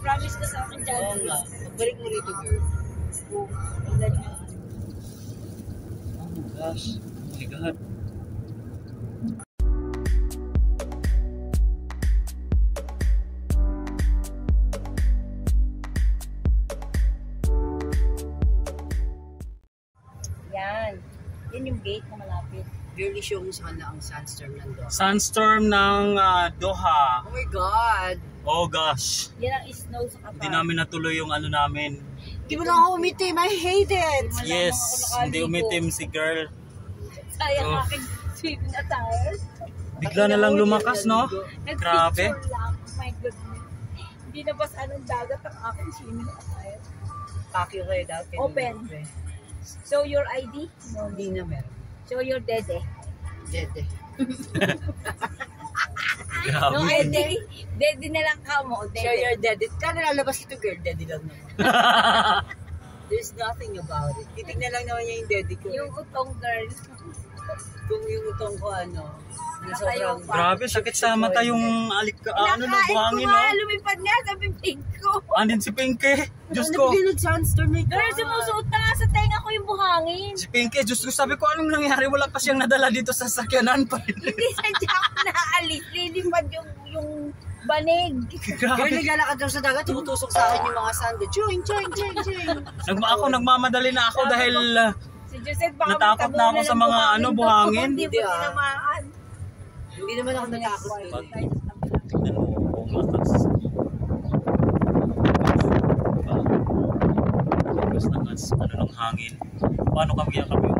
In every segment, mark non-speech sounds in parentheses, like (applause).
Promise ka sa akin dyan. Oo nga. Pagbalik mo rito, girl. Oh, tulad niya. Oh my gosh. Oh my God. Yan. Yan yung gate na malapit. Girlish yung sana ang sandstorm nandun. Sunstorm ng ah, Doha. Oh my God! Oh gosh. Yan ang snow sa kapal. Hindi namin natuloy yung ano namin. Di mo lang ako umitim. I hate it! Yes, hindi umitim si girl. Sayang Oh. aking swimming attire. Bigla na lang lumakas, no? Grabe. Oh my goodness. Hindi na basta ng dagat ang aking swimming attire. Pakyo kayo daw. Can Open. So your ID? No. Hindi na meron. So your dede? Dede. (laughs) Grabe. No ID? Dede na lang ka mo. Show Dede. your daddy. Kaya lalabas ito, girl. Daddy lang naman. (laughs) There's nothing about it. Titignan lang naman niya yung daddy ko. Yung utong girl. Kung yung utong ko, ano, na. Grabe, sakit sa mata yung alik, ah, ano no, Nakain ko buhangin, nga, no? lumipad nga sa bibig ko. Andin si Pinky. Diyos Ano ko. ba yung nag-sunstorm? My Girl, God. sumusuot na nga sa tenga ko yung buhangin. Si Pinky, Diyos ko, sabi ko, anong nangyari? Wala pa siyang nadala dito sa sakyanan pa. Hindi (laughs) sadya ako naalis. Lilipad yung, yung banig. Girl, naglalakad daw sa dagat, tumutusok sa akin yung mga sando. Choing, choing, choing, choing. Nagma ako, nagmamadali na ako dahil ah, Si Joseph, baka Natakot na ako sa mga buhangin ano, buhangin. Hindi Hindi, mo ah. tinamaan. Hindi naman ako natakot. Pag- girl. ano, bumakas. Bumakas na mas, ano ng hangin. Paano kami kami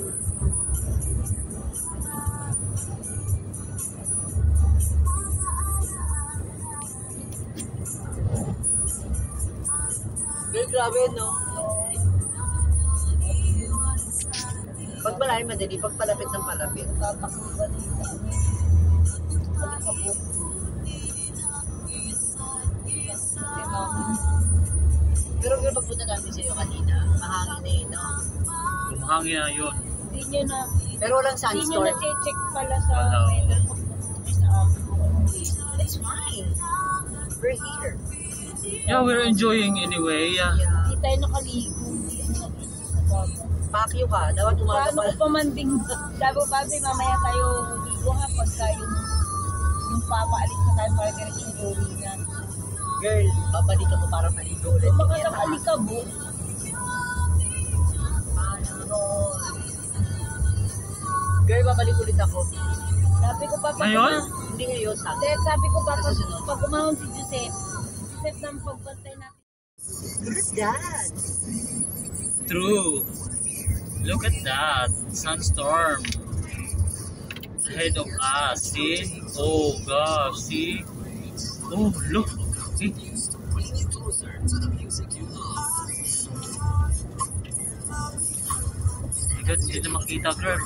Girl, grabe, no? Pag malayo, madali. Pag palapit ng palapit. Alikabok. Pero girl, pagpunta namin sa'yo kanina, mahangin na yun, no? Lumahangin na yun. Hindi nyo na, Pero walang hindi nyo na-check pala sa sa amin. It's fine. We're here. Yeah, we're enjoying anyway. Yeah. Yeah. Hindi tayo nakaligo. Pakyo ka. Dapat umaga Paano pa. ko pamanding? Labo babi, mamaya tayo ligo nga pagka yung yung papaalis na tayo para diretso uwi na. Girl, babalik ako para maligo ulit. Baka ng alikabok. Girl, babalik ulit ako. Sabi ko pa Ngayon? Hindi ngayon, sabi. Hindi, sabi ko pa pag, pag umahon si Joseph, Joseph ng pagbantay natin. Look at that. True. Look at that. Sunstorm. Ahead of us. See? Oh gosh. See? Oh, look. See? My God, hindi na makita, girl.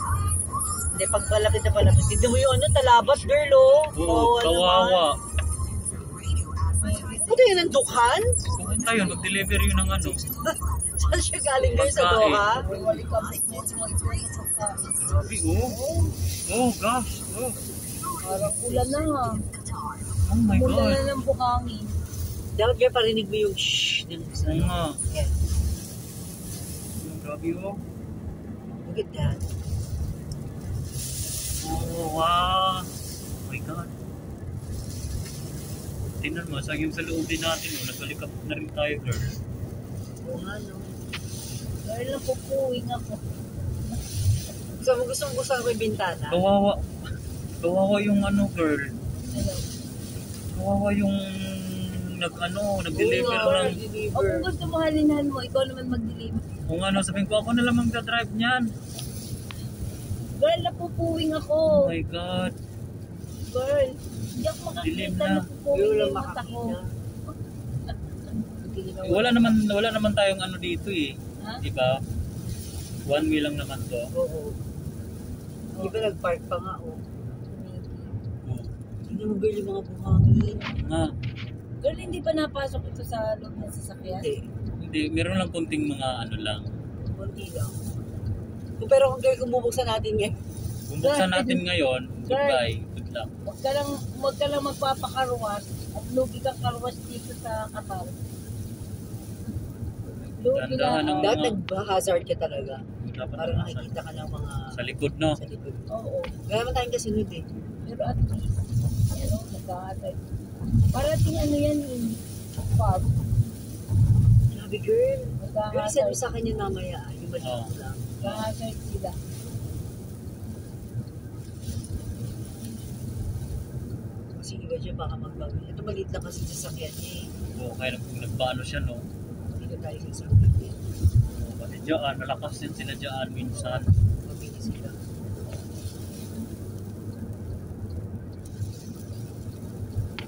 Hindi, pag palapit na palapit. Tignan mo yun, ano, talabat, girl, oh. Oo, kawawa. Puto yun ang dukhan? Ano tayo, mag-deliver yun ng ano. (laughs) Saan siya galing guys sa. Doha? Grabe, oh. Oh, gosh. Oh, Parang ulan na nga. oh my Ulan God. na ng bukangin. Dapat kaya parinig mo yung shhh. Oo nga. Grabe, oh. Look at that. Oh, wow. Oh my God. Tingnan mo, sa yung sa loob din natin, oh, nagbalikap na rin tayo, girl. Oo nga, no. Dahil lang pupuwing ako. So, mo gusto mo gusto ko yung bintana? Kawawa. Kawawa yung ano, girl. Ano? Kawawa yung nag ano, nag-deliver Oo ng... O nag-deliver. kung gusto mo halinahan mo, ikaw naman mag-deliver. Kung ano, sabihin ko, ako na lang magdadrive niyan. Girl, napupuwing Oh ako. my God. Girl, hindi ako makakita na. na pupuwing Yung na mata ko. Eh, Wala naman, wala naman tayong ano dito eh. Ha? Di ba? One way lang naman to. Oo. Di ba nag-park pa nga, oh. Oh. Tingnan mo girl yung mga buhangin. Nga. Girl, hindi ba napasok ito sa loob ng sasakyan? Hindi. Hindi, meron lang kunting mga ano lang. Kunti lang. Pero kung girl, kung bubuksan natin ngayon, Kung buksan natin ngayon, goodbye. Good luck. Huwag ka lang, huwag ka lang magpapakarwas at lugi kang karwas dito sa Qatar. Lugi Dandahan lang. ang- dapat nag-hazard ka talaga. Dapat Para nakikita ka ng mga Sa likod, no? sa likod. Oo. Kaya naman tayong kasunod eh. Pero at least, ano, nagkakatay. Parating ano yan, yung pub. Grabe girl. Girl, send mo sa mamaya. ah, Yung maliit Oo. lang. Nagkakatay sila. Kasi iba siya baka magbago. Ito maliit lang kasi sa sakyan niya eh. Oo, kaya nag- nagpaano siya, no? Dito tayo sa sakyan. Oo, Kasi dyan, malakas din sila dyan minsan. Mabilis sila.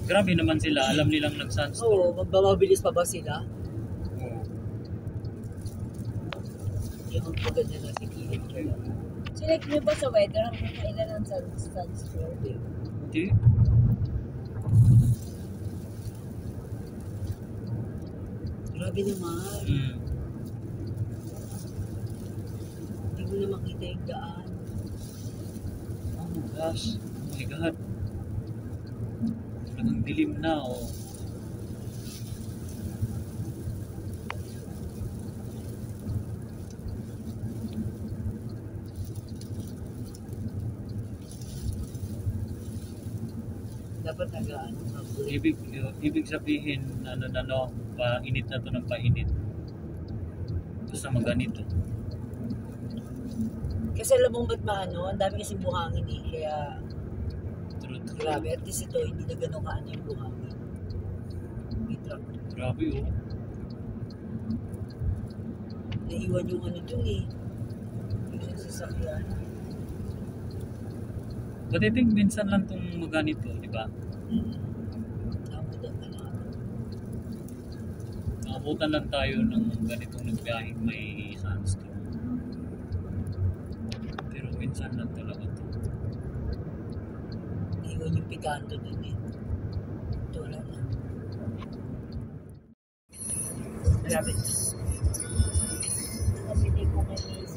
Grabe naman sila, alam nilang Oo, nag-sunstorm. magbababilis pa ba sila? Yung magpaganda na si Kilit Girl. Sinek niyo ba sa weather hanggang kailan ang sun sunscreen? Hindi. Grabe naman. Mm. Hindi mo na makita yung daan. Oh my gosh. Oh my God. Talagang dilim na, oh. Dapat nagaan. Ibig, ibig sabihin, ano na no, painit na to ng painit. Basta maganito. Kasi alam mo ba't maano, ang dami kasi buhangin eh. Kaya True, true. grabe. At least ito, hindi na gano'n kaano yung buhangin. May truck. Grabe, oh. Naiwan yung ano dun eh. Yung sasakyan. But I think minsan lang tong maganito, di ba? Mm. Na. Nakabutan lang tayo ng ganitong nagbiyaheng may sunstorm. Pero minsan lang talaga to. Naiwan yung pikanto dun eh. Ito wala na. Malapit. Nabili ko kay Macy